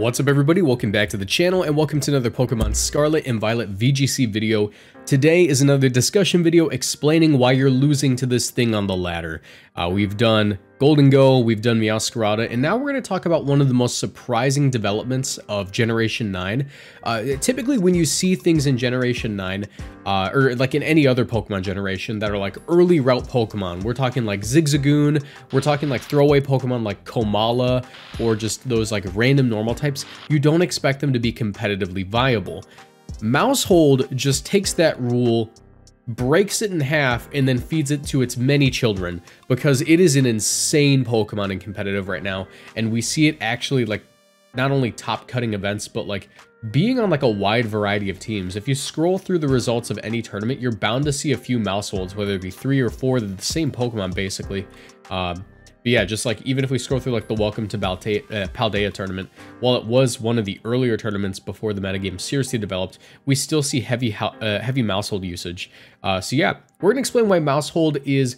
What's up everybody, welcome back to the channel and welcome to another Pokemon Scarlet and Violet VGC video. Today is another discussion video explaining why you're losing to this thing on the ladder. Uh, we've done Gholdengo, we've done Meowscarada, and now we're going to talk about one of the most surprising developments of Generation 9. Uh, typically when you see things in Generation 9, uh, or like in any other Pokemon generation that are like early route Pokemon, we're talking like Zigzagoon, we're talking like throwaway Pokemon like Komala, or just those like random normal types, you don't expect them to be competitively viable. Maushold just takes that rule breaks it in half, and then feeds it to its many children because it is an insane Pokemon in competitive right now. And we see it actually like not only top cutting events, but like being on like a wide variety of teams. If you scroll through the results of any tournament, you're bound to see a few Mausholds, whether it be three or four, the same Pokemon basically. Um, but yeah, just like even if we scroll through like the Welcome to Balte uh, Paldea tournament, while it was one of the earlier tournaments before the metagame seriously developed, we still see heavy uh, heavy Maushold usage. Uh, so yeah, we're gonna explain why Maushold is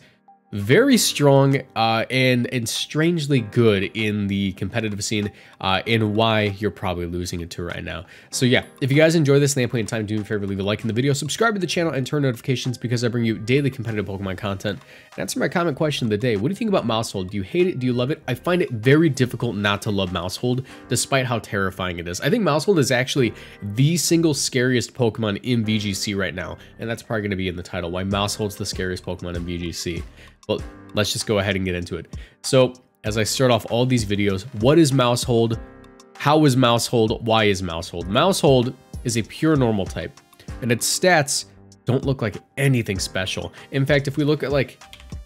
very strong uh, and and strangely good in the competitive scene uh, and why you're probably losing it to right now. So yeah, if you guys enjoy this and point in time, do me a favor, leave a like in the video, subscribe to the channel, and turn notifications because I bring you daily competitive Pokemon content. And answer my comment question of the day. What do you think about Maushold? Do you hate it? Do you love it? I find it very difficult not to love Maushold despite how terrifying it is. I think Maushold is actually the single scariest Pokemon in VGC right now, and that's probably going to be in the title, why Maushold's the scariest Pokemon in VGC. But let's just go ahead and get into it. So as I start off all these videos, what is Maushold? How is Maushold? Why is Maushold? Maushold is a pure normal type, and its stats don't look like anything special. In fact, if we look at like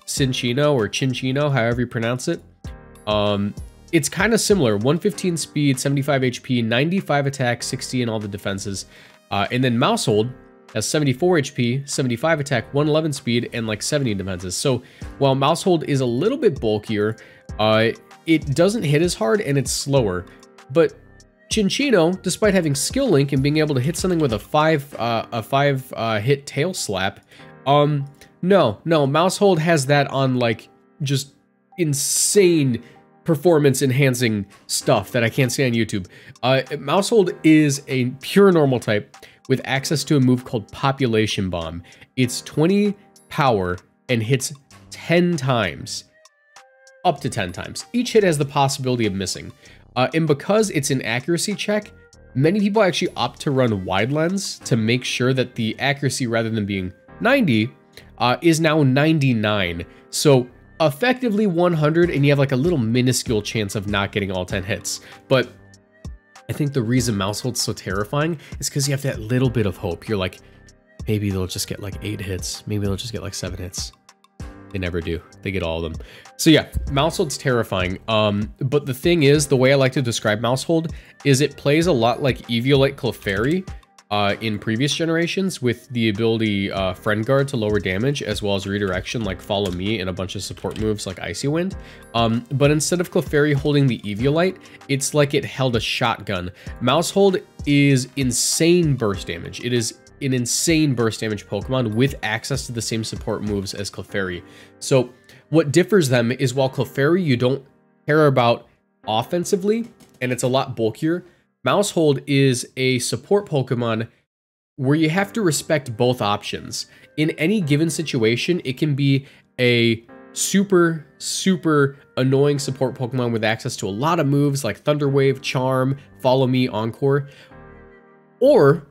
Cinccino or Cinchino, however you pronounce it, um, it's kind of similar. 115 speed, 75 HP, 95 attack, 60 in all the defenses. Uh, and then Maushold has 74 HP, 75 attack, 111 speed, and like 70 defenses. So while Maushold is a little bit bulkier, uh, it doesn't hit as hard and it's slower. But Cinccino, despite having skill link and being able to hit something with a five uh, a five uh, hit tail slap, um, no, no, Maushold has that on like just insane performance enhancing stuff that I can't see on YouTube. Uh, Maushold is a pure normal type with access to a move called Population Bomb. It's 20 power and hits 10 times. Up to 10 times. Each hit has the possibility of missing. Uh, and because it's an accuracy check, many people actually opt to run wide lens to make sure that the accuracy, rather than being 90, uh, is now 99. So effectively 100, and you have like a little minuscule chance of not getting all 10 hits. But I think the reason Maushold's so terrifying is because you have that little bit of hope. You're like, maybe they'll just get like eight hits. Maybe they'll just get like seven hits. They never do. They get all of them. So yeah, Maushold's terrifying. Um, but the thing is, the way I like to describe Maushold is it plays a lot like Eviolite Clefairy, uh, in previous generations with the ability uh, Friend Guard to lower damage as well as redirection like Follow Me and a bunch of support moves like Icy Wind. Um, but instead of Clefairy holding the Eviolite, it's like it held a shotgun. Maushold is insane burst damage. It is an insane burst damage Pokemon with access to the same support moves as Clefairy. So what differs them is while Clefairy you don't care about offensively and it's a lot bulkier, Maushold is a support Pokemon where you have to respect both options. In any given situation, it can be a super, super annoying support Pokemon with access to a lot of moves like Thunder Wave, Charm, Follow Me, Encore. Or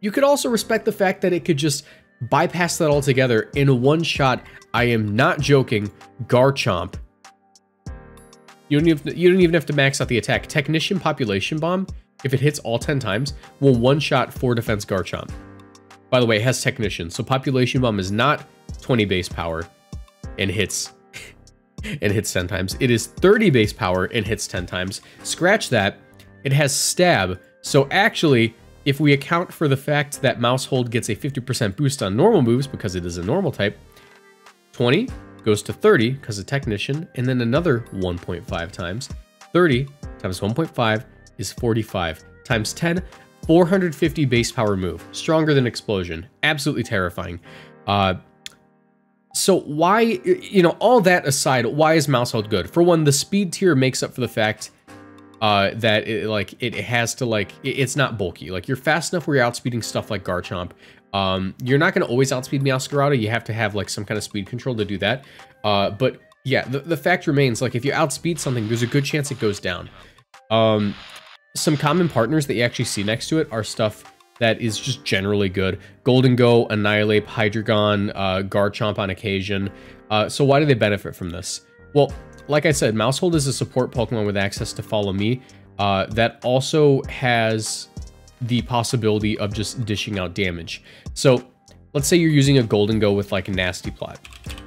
you could also respect the fact that it could just bypass that altogether in one shot. I am not joking, Garchomp. You don't, even, you don't even have to max out the attack. Technician Population Bomb if it hits all 10 times, will one-shot 4 defense Garchomp. By the way, it has Technician, so Population Bomb is not 20 base power and hits and hits 10 times. It is 30 base power and hits 10 times. Scratch that. It has Stab, so actually, if we account for the fact that Maushold gets a 50% boost on normal moves because it is a normal type, 20 goes to 30 because of Technician, and then another 1.5 times. 30 times 1.5 is 45. Times 10, 450 base power move. Stronger than Explosion. Absolutely terrifying. Uh, so why, you know, all that aside, why is Maushold good? For one, the speed tier makes up for the fact uh, that it, like it has to like it, it's not bulky. Like you're fast enough where you're outspeeding stuff like Garchomp. Um, you're not going to always outspeed Meowscarada. You have to have like some kind of speed control to do that. Uh, but yeah, the, the fact remains like if you outspeed something, there's a good chance it goes down. Um, some common partners that you actually see next to it are stuff that is just generally good. Gholdengo, Annihilape, Hydreigon, uh, Garchomp on occasion. Uh, so why do they benefit from this? Well, like I said, Maushold is a support Pokemon with access to Follow Me uh, that also has the possibility of just dishing out damage. So let's say you're using a Gholdengo with like Nasty Plot.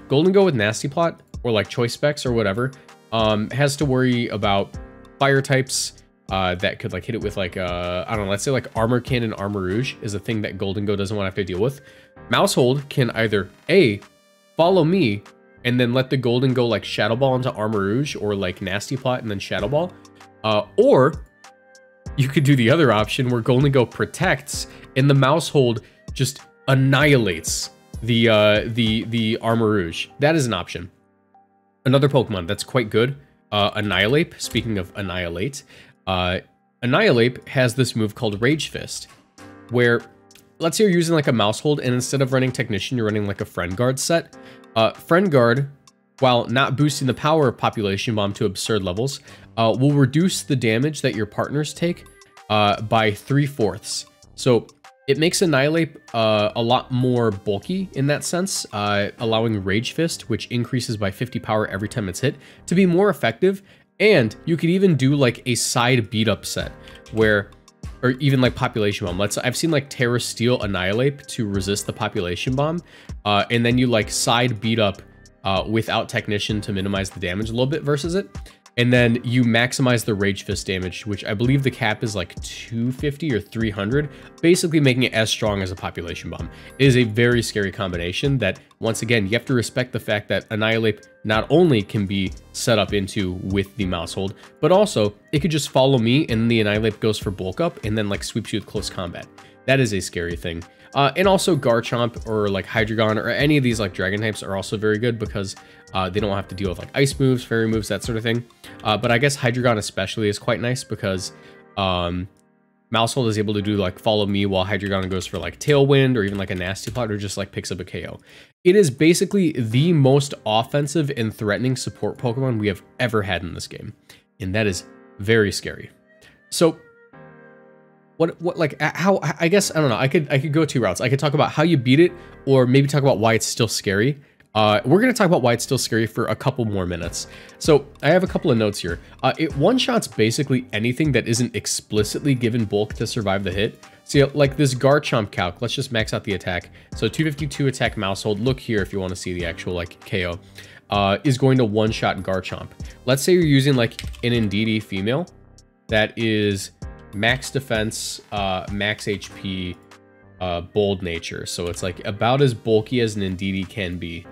Gholdengo with Nasty Plot or like Choice Specs or whatever um, has to worry about fire types uh, that could like hit it with like, uh, I don't know, let's say like Armor Cannon Armarouge is a thing that Gholdengo doesn't want to have to deal with. Maushold can either A, follow me and then let the Gholdengo like Shadow Ball into Armarouge or like Nasty Plot and then Shadow Ball. Uh, or you could do the other option where Gholdengo protects and the Maushold just annihilates the uh, the the Armarouge. That is an option. Another Pokemon that's quite good, uh, Annihilape. Speaking of Annihilate, uh, Annihilape has this move called Rage Fist, where let's say you're using like a Maushold and instead of running Technician, you're running like a Friend Guard set. Uh, Friend Guard, while not boosting the power of Population Bomb to absurd levels, uh, will reduce the damage that your partners take uh, by three-fourths. So it makes Annihilape uh, a lot more bulky in that sense, uh, allowing Rage Fist, which increases by 50 power every time it's hit, to be more effective. And you could even do like a side beat up set where or even like population bomb. Let's I've seen like Tera Steel Annihilape to resist the population bomb, uh, and then you like side beat up uh, without technician to minimize the damage a little bit versus it. And then you maximize the Rage Fist damage, which I believe the cap is like 250 or 300, basically making it as strong as a Population Bomb. It is a very scary combination that, once again, you have to respect the fact that Annihilape not only can be set up into with the Maushold, but also it could just follow me and the Annihilape goes for bulk up and then like sweeps you with close combat. That is a scary thing. Uh, and also Garchomp or like Hydreigon or any of these like dragon types are also very good because uh, they don't have to deal with like ice moves, fairy moves, that sort of thing. Uh, but I guess Hydreigon especially is quite nice because um, Maushold is able to do like follow me while Hydreigon goes for like Tailwind or even like a Nasty Plot or just like picks up a KO. It is basically the most offensive and threatening support Pokemon we have ever had in this game. And that is very scary. So what what like how I guess I don't know. I could I could go two routes. I could talk about how you beat it, or maybe talk about why it's still scary. Uh, we're to talk about why it's still scary for a couple more minutes. So I have a couple of notes here. Uh, it one-shots basically anything that isn't explicitly given bulk to survive the hit. See, like this Garchomp calc, let's just max out the attack. So 252 attack Maushold, look here if you want to see the actual like KO, uh, is going to one-shot Garchomp. Let's say you're using like an Indeedee female that is max defense, uh, max HP, uh, bold nature. So it's like about as bulky as an Indeedee can be.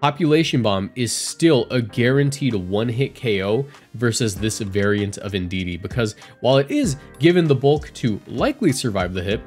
Population Bomb is still a guaranteed one-hit KO versus this variant of Indeedee because while it is given the bulk to likely survive the hit,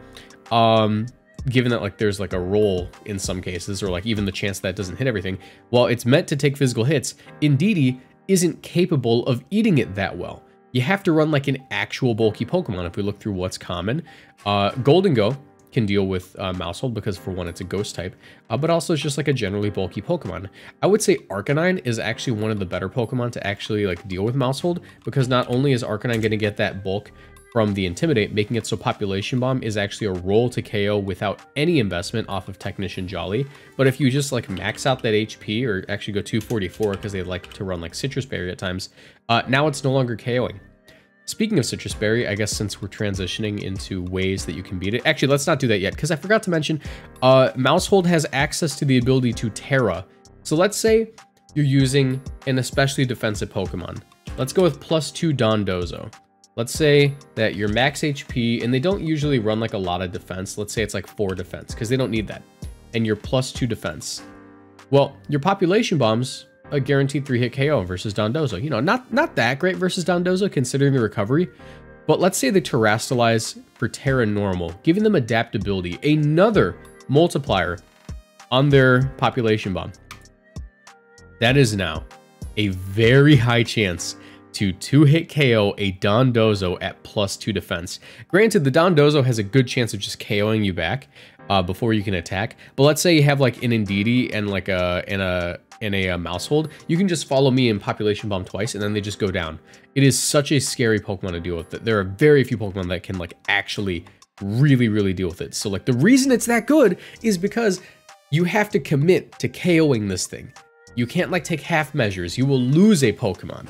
um, given that like there's like a roll in some cases or like even the chance that doesn't hit everything, while it's meant to take physical hits, Indeedee isn't capable of eating it that well you have to run like an actual bulky Pokemon if we look through what's common. Uh, Gholdengo can deal with uh, Maushold because for one, it's a ghost type, uh, but also it's just like a generally bulky Pokemon. I would say Arcanine is actually one of the better Pokemon to actually like deal with Maushold because not only is Arcanine going to get that bulk from the Intimidate, making it so Population Bomb is actually a roll to KO without any investment off of Technician Jolly. But if you just like max out that HP or actually go 244 because they like to run like Sitrus Berry at times, uh, now it's no longer KOing. Speaking of Sitrus Berry, I guess since we're transitioning into ways that you can beat it, actually, let's not do that yet, because I forgot to mention, uh, Maushold has access to the ability to Tera. So let's say you're using an especially defensive Pokemon. Let's go with plus two Dondozo. Let's say that your max HP, and they don't usually run like a lot of defense. Let's say it's like four defense, because they don't need that. And you're plus two defense. Well, your population bombs, a guaranteed three hit KO versus Dondozo. You know, not, not that great versus Dondozo considering the recovery, but let's say they terastallize for Tera Normal, giving them adaptability, another multiplier on their population bomb. That is now a very high chance to two-hit KO a Dondozo at plus two defense. Granted, the Dondozo has a good chance of just KOing you back uh, before you can attack. But let's say you have like an Indeedee and like a and a and a, a Maushold, you can just follow me in Population Bomb twice and then they just go down. It is such a scary Pokemon to deal with. That there are very few Pokemon that can like actually really, really deal with it. So like the reason it's that good is because you have to commit to KOing this thing. You can't like take half measures. You will lose a Pokemon.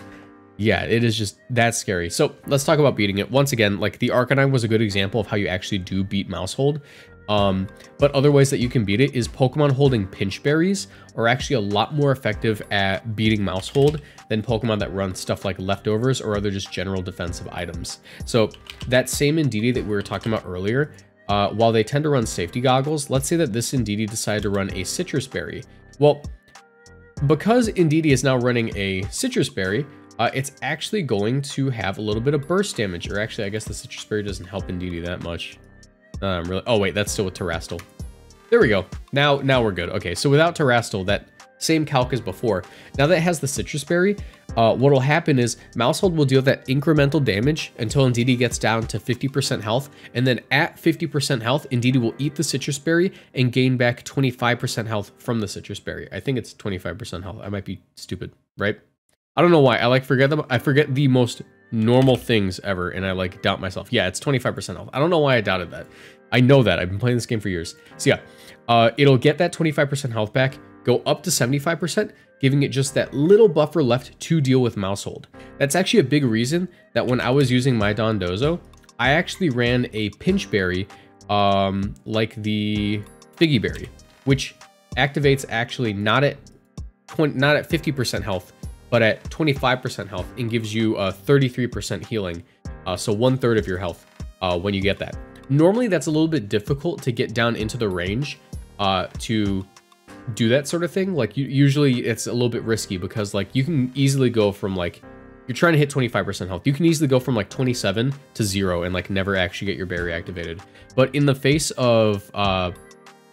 Yeah, it is just that scary. So let's talk about beating it. Once again, like the Arcanine was a good example of how you actually do beat Maushold. Um, but other ways that you can beat it is Pokemon holding pinch berries are actually a lot more effective at beating Maushold than Pokemon that run stuff like leftovers or other just general defensive items. So that same Indeedee that we were talking about earlier, uh, while they tend to run safety goggles, let's say that this Indeedee decided to run a Sitrus Berry. Well, because Indeedee is now running a Sitrus Berry, uh, it's actually going to have a little bit of burst damage. Or actually, I guess the Sitrus Berry doesn't help Indeedee that much. Um, really. Oh, wait, that's still with Terastal. There we go. Now, now we're good. Okay, so without Terastal, that same calc as before. Now that it has the Sitrus Berry, uh, what will happen is Maushold will deal that incremental damage until Indeedee gets down to 50% health, and then at 50% health, Indeedee will eat the Sitrus Berry and gain back 25% health from the Sitrus Berry. I think it's 25% health. I might be stupid, right? I don't know why. I like forget them. I forget the most normal things ever, and I like doubt myself. Yeah, it's 25% off. I don't know why I doubted that. I know that. I've been playing this game for years. So yeah, uh, it'll get that 25% health back, go up to 75%, giving it just that little buffer left to deal with Maushold. That's actually a big reason that when I was using my Dondozo, I actually ran a Pinch Berry um, like the Figgy Berry, which activates actually not at 20, not at 50% health, but at 25% health and gives you a 33% healing. Uh, so one third of your health uh, when you get that. Normally that's a little bit difficult to get down into the range uh, to do that sort of thing. Like usually it's a little bit risky because like you can easily go from like, you're trying to hit 25% health. You can easily go from like 27 to zero and like never actually get your berry activated. But in the face of uh,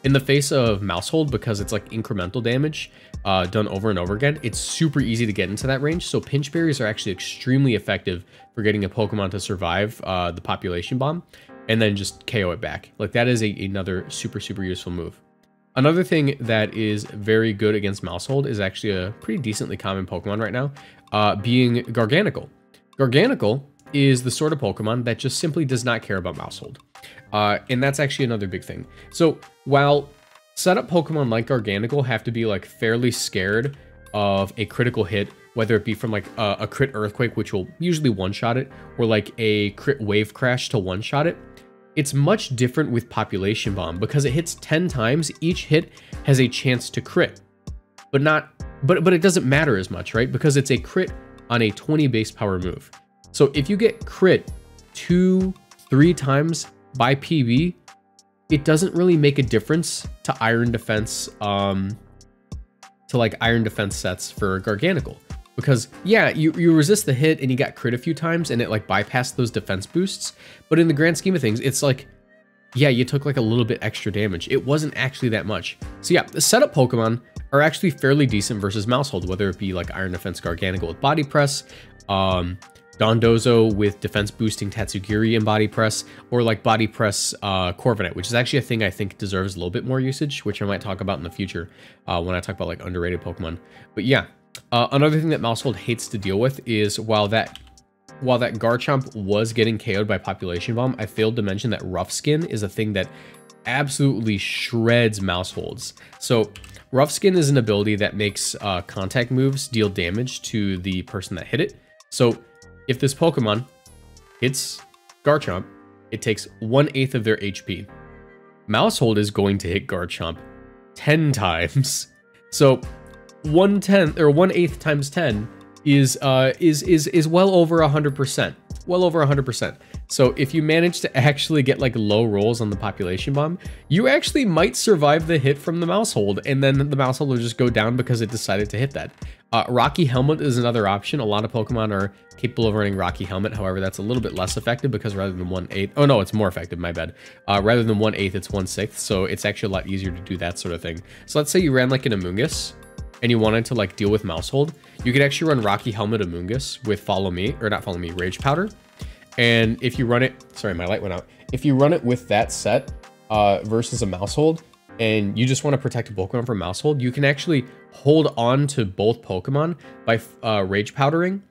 in the face of Maushold, because it's like incremental damage uh, done over and over again, it's super easy to get into that range. So pinch berries are actually extremely effective for getting a Pokemon to survive uh, the population bomb and then just KO it back. Like that is a, another super, super useful move. Another thing that is very good against Maushold is actually a pretty decently common Pokemon right now, uh, being Garganacl. Garganacl is the sort of Pokemon that just simply does not care about Maushold. Uh, and that's actually another big thing. So while setup Pokemon like Garganacl have to be like fairly scared of a critical hit, whether it be from like a, a crit Earthquake, which will usually one-shot it, or like a crit Wave Crash to one-shot it, it's much different with Population Bomb because it hits 10 times, each hit has a chance to crit. But not but but it doesn't matter as much, right? Because it's a crit on a 20 base power move. So if you get crit two, three times by PB, it doesn't really make a difference to Iron Defense, um, to like Iron Defense sets for Garganacl. Because yeah, you, you resist the hit and you got crit a few times and it like bypassed those defense boosts. But in the grand scheme of things, it's like, yeah, you took like a little bit extra damage. It wasn't actually that much. So yeah, the setup Pokemon are actually fairly decent versus Maushold, whether it be like Iron Defense Garganacl with Body Press, um, Dondozo with defense boosting Tatsugiri and body press, or like body press uh, Corviknight, which is actually a thing I think deserves a little bit more usage, which I might talk about in the future uh, when I talk about like underrated Pokemon. But yeah, uh, another thing that Maushold hates to deal with is while that while that Garchomp was getting KO'd by Population Bomb, I failed to mention that Rough Skin is a thing that absolutely shreds Mausholds. So Rough Skin is an ability that makes uh, contact moves deal damage to the person that hit it. So if this Pokemon hits Garchomp, it takes 1 8th of their HP. Maushold is going to hit Garchomp 10 times. So 1 10th or 1 8th times 10 is uh is is is well over 100%. Well over 100%. So if you manage to actually get like low rolls on the population bomb, you actually might survive the hit from the Maushold and then the Maushold will just go down because it decided to hit that. Uh, Rocky Helmet is another option. A lot of Pokemon are capable of running Rocky Helmet. However, that's a little bit less effective because rather than 1 8 oh no, it's more effective, my bad. Uh, rather than 1 8 it's 1 6 so it's actually a lot easier to do that sort of thing. So let's say you ran like an Amoonguss and you wanted to like deal with Maushold. you could actually run Rocky Helmet Amoonguss with Follow Me, or not Follow Me, Rage Powder. And if you run it, sorry, my light went out. If you run it with that set uh, versus a Maushold, and you just want to protect a Pokemon from Maushold, you can actually hold on to both Pokemon by uh, Rage Powdering,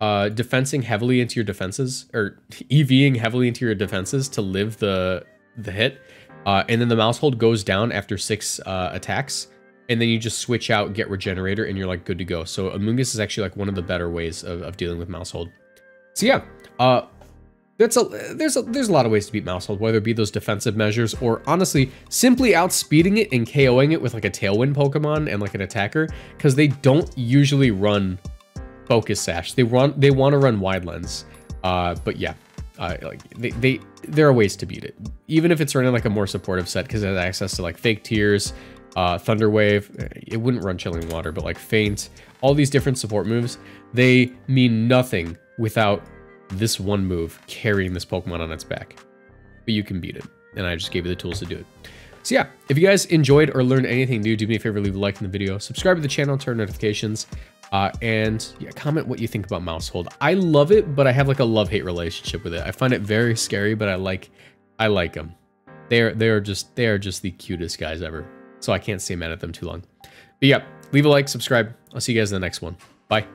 uh, defensing heavily into your defenses, or EVing heavily into your defenses to live the the hit, uh, and then the Maushold goes down after six uh, attacks, and then you just switch out, get Regenerator, and you're like good to go. So Amoonguss is actually like one of the better ways of, of dealing with Maushold. So yeah, uh, that's a there's a there's a lot of ways to beat Maushold, whether it be those defensive measures or honestly simply outspeeding it and KOing it with like a Tailwind Pokemon and like an attacker, because they don't usually run Focus Sash. They run they want to run Wide Lens. Uh, but yeah, uh, like they, they there are ways to beat it, even if it's running like a more supportive set because it has access to like fake tears, uh, Thunder Wave. It wouldn't run Chilling Water, but like Feint, all these different support moves, they mean nothing without this one move carrying this Pokemon on its back. But you can beat it, and I just gave you the tools to do it. So yeah, if you guys enjoyed or learned anything new, do me a favor, leave a like in the video, subscribe to the channel, turn notifications, uh, and yeah, comment what you think about Maushold. I love it, but I have like a love-hate relationship with it. I find it very scary, but I like, I like them. They're they're just they are just the cutest guys ever. So I can't stay mad at them too long. But yeah, leave a like, subscribe. I'll see you guys in the next one. Bye.